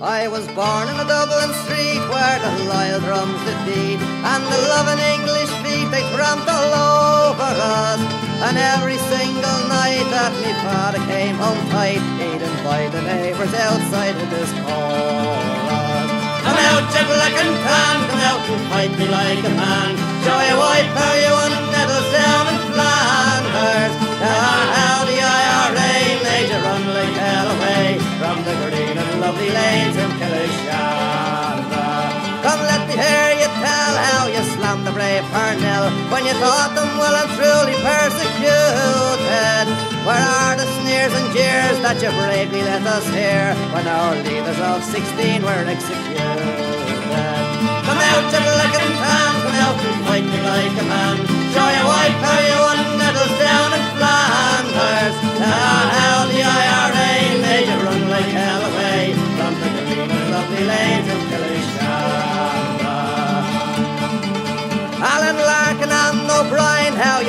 I was born in a Dublin street where the loyal drums did beat and the loving English feet they tramped all over us. And every single night that me father came home tight, he'd invite the neighbours outside of this chorus. Come out, gentle and Pan, come out and fight me like a man. From the green and lovely lanes in Killeshandra. Come let me hear you tell how you slammed the brave Parnell when you thought them well and truly persecuted. Where are the sneers and jeers that you bravely let us hear when our leaders of 16 were executed? Come out to the lick and come out and fight me like a man.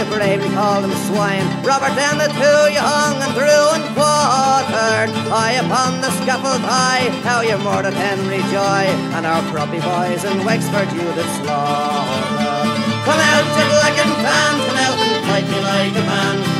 You bravely call them swine. Robert and the two you hung and threw and quartered. High upon the scaffold high, how you murdered Henry Joy. And our croppy boys in Wexford you did slaughter. Come out, black and tan, come out and fight me like a man.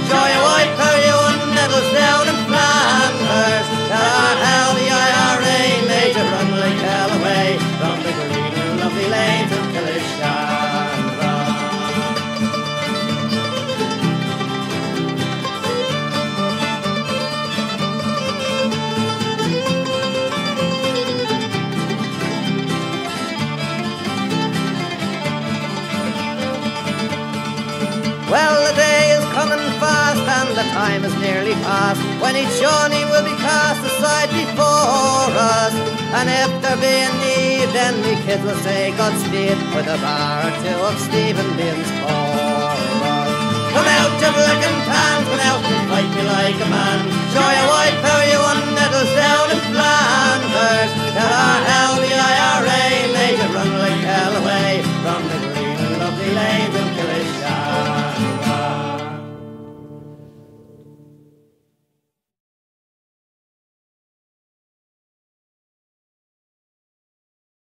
Well, the day is coming fast, and the time is nearly past, when each journey will be cast aside before us. And if there be a need, then we kids will say Godspeed, with a bar or two of Stephen Behan's for us. Come out, you looking pants, come out and fight me like a man. Show your white power you won nettles down in Flanders. Tell our hell the IRA, they just run like hell away from the green and lovely lanes of Killish.